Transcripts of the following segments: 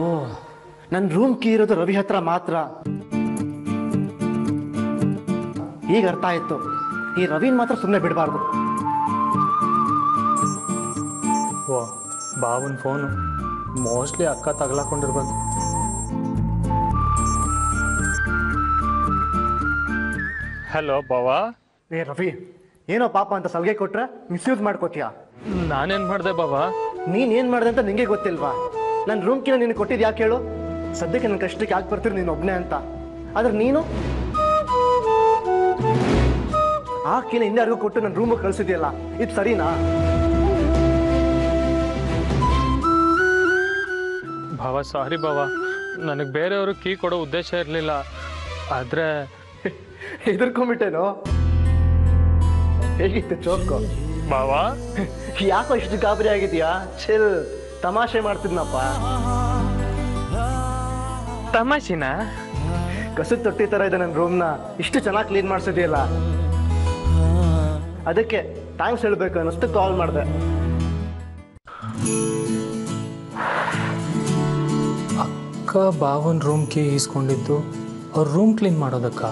ಓ ನನ್ನ room key ಇರೋದು ರವಿ ಹತ್ರ ಮಾತ್ರ. ಈಗ ಅರ್ಥ ಆಯ್ತು. ಈ ರವಿನ್ ಮಾತ್ರ ಸುಮ್ಮನೆ ಬಿಡಬಾರ್ದು. ಓ ಬಾವನ್ ಫೋನು ಮೋಸ್ಟ್ಲಿ ಅಕ್ಕ ತಗಲಾಕೊಂಡಿರ್ಬೇಕು ಹಲೋ ಬಾವಾ. ಏ ರವಿ ಏನೋ ಪಾಪ ಅಂತ ಸಲಗೆ ಕೊಟ್ರೆ ಮಿಸ್ಯೂಸ್ ಮಾಡ್ಕೋತೀಯ? ನಾನೇನ್ ಮಾಡ್ದೆ ಬಾವಾ? ನೀನ್ ಏನ್ ಮಾಡ್ದೆ ಅಂತ ನಿಂಗೆ ಗೊತ್ತಿಲ್ವಾ? ನನ್ನ ರೂಮ್ ಕಿನ ನೀನು ಕೊಟ್ಟಿದ್ ಯಾಕೆ ಹೇಳು? ಸದ್ಯಕ್ಕೆ ನನ್ನ ಕಷ್ಟಕ್ಕೆ ಯಾಕೆ ಬರ್ತೀರಿ ನೀನು ಒಬ್ಬನೇ ಅಂತ. ಆದ್ರೆ ನೀನು? ಆ ಕೀನ ಹಿಂದೆ ಕೊಟ್ಟು ನನ್ನ ರೂಮಿಗೆ ಕಳಿಸಿದ್ಯಲ್ಲ ಇದು ಸರಿನಾ? ಭಾವ ಸಾರಿ ಭಾವ. ನನಗೆ ಬೇರೆಯವರು ಕೀ ಕೊಡೋ ಉದ್ದೇಶ ಇರಲಿಲ್ಲ. ಆದ್ರೆ ಹೆದರ್ಕೊಂಬಿಟ್ಟೇನೋ ಹೇಗಿತ್ತು ಚೋಕು? ಬಾವಾ ಯಾಕೋ ಇಷ್ಟು ಗಾಬರಿ ಆಗಿದ್ಯಾ? ಚಿಲ್ ತಮಾಷೆ ಮಾಡ್ತಿದ್ನಪ್ಪ. ತಮಾಷೆನಾ? ಕಸದ ತೊಟ್ಟಿ ತರ ಇದೆ ನನ್ನ ರೂಮ್ನ ಇಷ್ಟು ಚೆನ್ನಾಗಿ ಕ್ಲೀನ್ ಮಾಡಿಸಿದೆಯಲ್ಲ. ಅದಕ್ಕೆ ಥ್ಯಾಂಕ್ಸ್ ಹೇಳ್ಬೇಕು ಅನ್ನಿಸ್ತು ಕಾಲ್ ಮಾಡಿದೆ. ಅಕ್ಕ ಬಾವನ್ ರೂಮ್ ಕೀ ಈಸ್ಕೊಂಡಿದ್ದು. ಅವ್ರ ರೂಮ್ ಕ್ಲೀನ್ ಮಾಡೋದಕ್ಕ?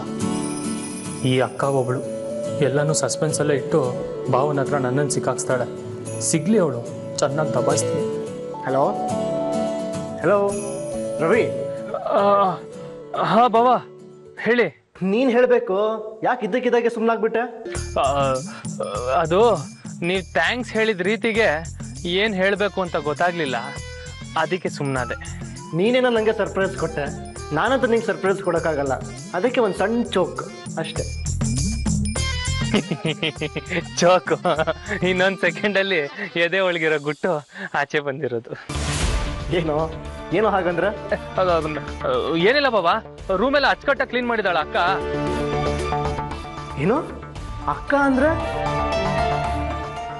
ಈ ಅಕ್ಕ ಒಬ್ಳು. ಎಲ್ಲನೂ ಸಸ್ಪೆನ್ಸಲ್ಲೇ ಇಟ್ಟು ಬಾವನ ಹತ್ರ ನನ್ನನ್ನು ಸಿಕ್ಕಾಕ್ಸ್ತಾಳೆ. ಸಿಗ್ಲಿ ಅವಳು. ಚೆನ್ನಾಗಿ ದಬಾಯಿಸ್ತೀನಿ ಹಲೋ ಹಲೋ ರವಿ ಹಾ ಬಾಬಾ ಹೇಳಿ. ನೀನ್ ಹೇಳ್ಬೇಕು. ಯಾಕೆ ಇದ್ದಕ್ಕಿದ್ದಾಗೆ ಸುಮ್ಮನಾಗ್ಬಿಟ್ಟೆ ಅದು ನೀವು ಥ್ಯಾಂಕ್ಸ್ ಹೇಳಿದ ರೀತಿಗೆ ಏನು ಹೇಳಬೇಕು ಅಂತ ಗೊತ್ತಾಗ್ಲಿಲ್ಲ. ಅದಕ್ಕೆ ಸುಮ್ಮನಾದೆ ನೀನೇನೋ ನಂಗೆ ಸರ್ಪ್ರೈಸ್ ಕೊಟ್ಟೆ. ನಾನಂತೂ ನಿಂಗೆ ಸರ್ಪ್ರೈಸ್ ಕೊಡೋಕ್ಕಾಗಲ್ಲ. ಅದಕ್ಕೆ ಒಂದು ಸಣ್ಣ ಚೋಕ್ ಅಷ್ಟೇ. ಚೋಕು ಇನ್ನೊಂದು ಸೆಕೆಂಡಲ್ಲಿ ಎದೆ ಒಳಗಿರೋ ಗುಟ್ಟು ಆಚೆ ಬಂದಿರೋದು. ಏನು? ಏನು ಹಾಗಂದ್ರೆ? ಅದು ಅದನ್ನ ಏನಿಲ್ಲ ಬಾಬಾ ರೂಮ್ ಎಲ್ಲ ಅಚ್ಚುಕಟ್ಟ ಕ್ಲೀನ್ ಮಾಡಿದಾಳ ಅಕ್ಕ. ಏನು? ಅಕ್ಕ ಅಂದ್ರೆ?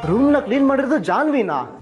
ರೂಮ್ನ ಕ್ಲೀನ್ ಮಾಡಿರೋದು ಜಾನ್ವಿನಾ?